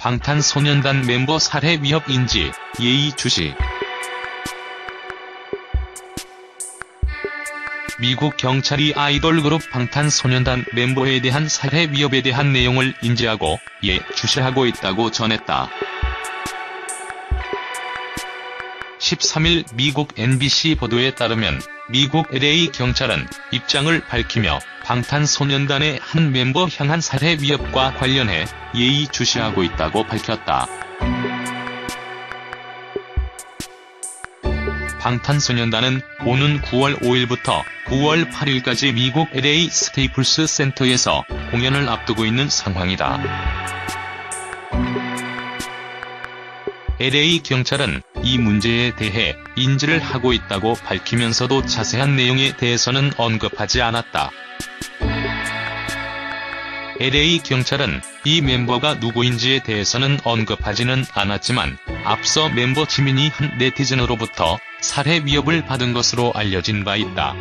방탄소년단 멤버 살해 위협 인지, 예의주시. 미국 경찰이 아이돌 그룹 방탄소년단 멤버에 대한 살해 위협에 대한 내용을 인지하고 예주시하고 있다고 전했다. 13일 미국 NBC 보도에 따르면 미국 LA 경찰은 입장을 밝히며 방탄소년단의 한 멤버 향한 살해 위협과 관련해 예의주시하고 있다고 밝혔다. 방탄소년단은 오는 9월 5일부터 9월 8일까지 미국 LA 스테이플스 센터에서 공연을 앞두고 있는 상황이다. LA 경찰은 이 문제에 대해 인지를 하고 있다고 밝히면서도 자세한 내용에 대해서는 언급하지 않았다. LA 경찰은 이 멤버가 누구인지에 대해서는 언급하지는 않았지만 앞서 멤버 지민이 한 네티즌으로부터 살해 위협을 받은 것으로 알려진 바 있다.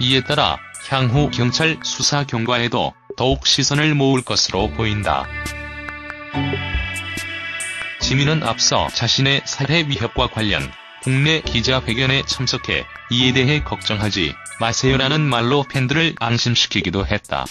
이에 따라 향후 경찰 수사 경과에도 더욱 시선을 모을 것으로 보인다. 지민은 앞서 자신의 살해 위협과 관련 국내 기자회견에 참석해 이에 대해 걱정하지 마세요라는 말로 팬들을 안심시키기도 했다.